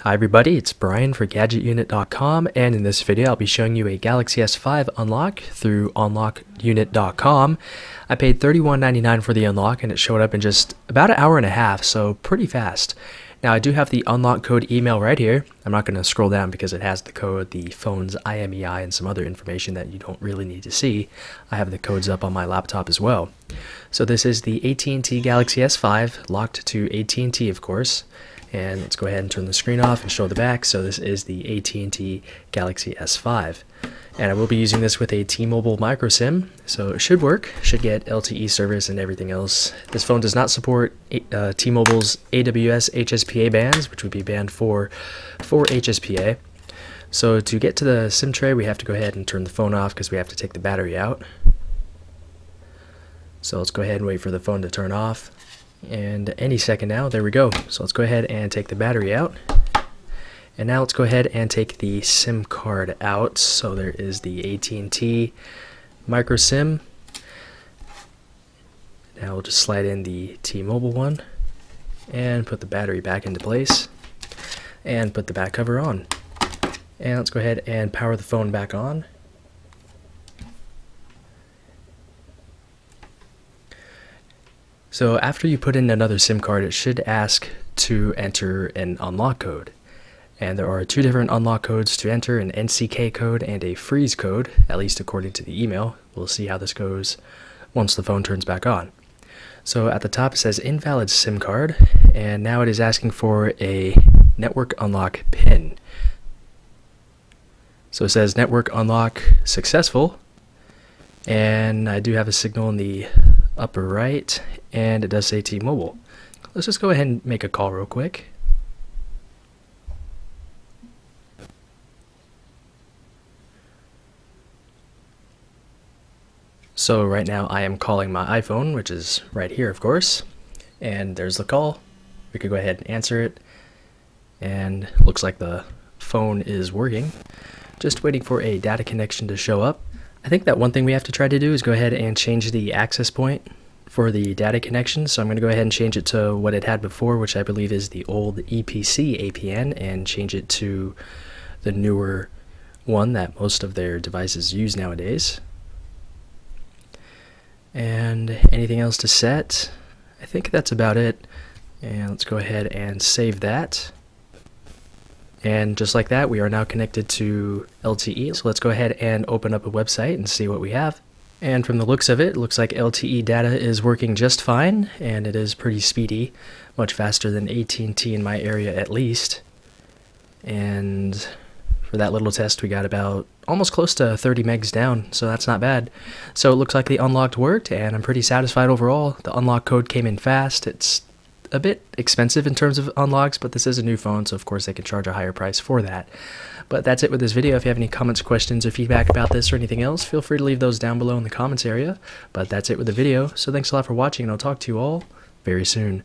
Hi everybody, it's Brian for GadgetUnit.com and in this video I'll be showing you a Galaxy S5 unlock through UnlockUnit.com. I paid $31.99 for the unlock and it showed up in just about an hour and a half, so pretty fast. Now I do have the unlock code email right here. I'm not going to scroll down because it has the code, the phone's IMEI, and some other information that you don't really need to see. I have the codes up on my laptop as well. So this is the AT&T Galaxy S5, locked to AT&T of course. And let's go ahead and turn the screen off and show the back. So this is the AT&T Galaxy S5. And I will be using this with a T-Mobile micro SIM, so it should work, should get LTE service and everything else. This phone does not support uh, T-Mobile's AWS HSPA bands, which would be band 4 for HSPA. So to get to the SIM tray, we have to go ahead and turn the phone off because we have to take the battery out. So let's go ahead and wait for the phone to turn off and any second now there we go. So let's go ahead and take the battery out. And now let's go ahead and take the SIM card out. So there is the AT&T micro SIM. Now we'll just slide in the T-Mobile one and put the battery back into place and put the back cover on. And let's go ahead and power the phone back on So after you put in another SIM card, it should ask to enter an unlock code. And there are two different unlock codes to enter, an NCK code and a freeze code, at least according to the email. We'll see how this goes once the phone turns back on. So at the top it says invalid SIM card, and now it is asking for a network unlock PIN. So it says network unlock successful, and I do have a signal in the upper right, and it does say T-Mobile. Let's just go ahead and make a call real quick. So right now I am calling my iPhone, which is right here, of course, and there's the call. We could go ahead and answer it, and looks like the phone is working. Just waiting for a data connection to show up. I think that one thing we have to try to do is go ahead and change the access point for the data connection. So I'm going to go ahead and change it to what it had before, which I believe is the old EPC APN, and change it to the newer one that most of their devices use nowadays. And anything else to set? I think that's about it. And let's go ahead and save that. And just like that, we are now connected to LTE. So let's go ahead and open up a website and see what we have. And from the looks of it, it looks like LTE data is working just fine, and it is pretty speedy, much faster than AT&T in my area at least. And for that little test, we got about almost close to 30 megs down, so that's not bad. So it looks like the unlocked worked, and I'm pretty satisfied overall. The unlock code came in fast. It's a bit expensive in terms of unlocks, but this is a new phone, so of course they can charge a higher price for that. But that's it with this video. If you have any comments, questions, or feedback about this or anything else, feel free to leave those down below in the comments area. But that's it with the video, so thanks a lot for watching, and I'll talk to you all very soon.